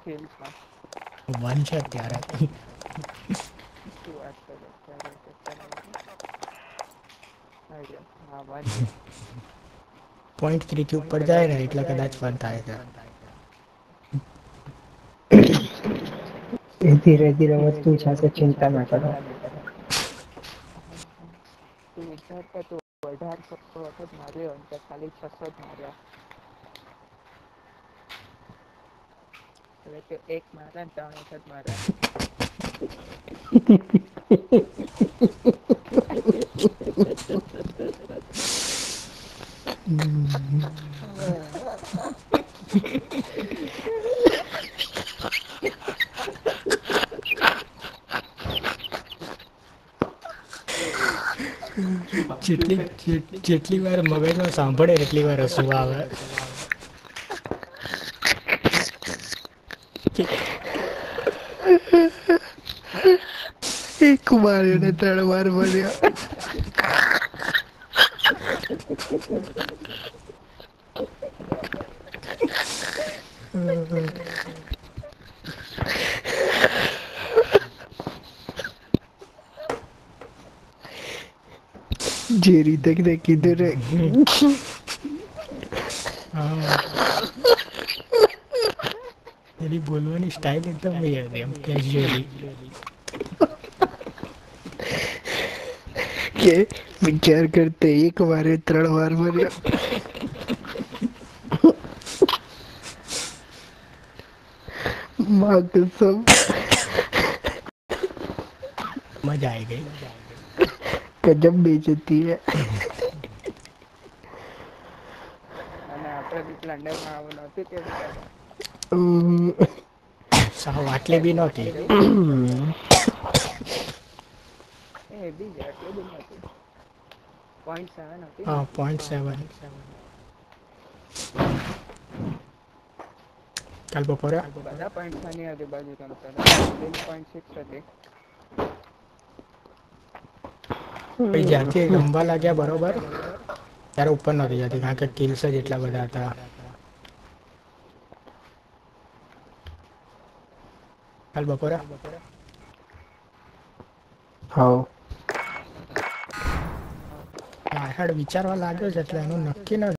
ખેલમાં one છે અત્યારે શું વાત કરે હા વન છે પોઈન્ટ થ્રી થી ઉપર જાય ને એટલે કદાચ વન થાય છે એ ધીરે ધીરે વધતું જશે ચિંતા ના કરો તું વિચારતા તું અઢારસો વખત માર્યો તો ખાલી છસો જ માર્યા એટલે કે એક મારે ને ત્રણ વખત મારે જેટલી જેટલી વાર મગજમાં સાંભળે એટલી વાર હસવું આવે એક માર્યો ને ત્રણ વાર મળ્યો જે રીતે તે કીધું રે હા એની બોલવાની સ્ટાઇલ એકદમ એ હતી એમ કેઝ્યુઅલી કે વિચાર કરતે એક વારે ત્રણ વાર મળ્યો માં કસમ મજા આવી ગઈ ગજબ બેચતી હે અને આપણે બી લંડનમાં આવું નહોતું કે હમ, સાવ આટલી બી નહોતી એ બી જ એટલું બી નહોતું પોઈન્ટ સેવન હતી હા પોઈન્ટ સેવન કાલ બપોરે બધા પોઈન્ટ ની આજુબાજુ ગણતા પોઈન્ટ સિક્સ હતી પછી જ્યારથી રમવા લાગ્યા બરોબર ત્યારે ઉપર નહોતી જતી કારણ કે કિલ્સ જ એટલા બધા હતા કાલ બપોરે હવ આહાડ વિચારવા લાગ્યો છે એટલે એનું નક્કી નથી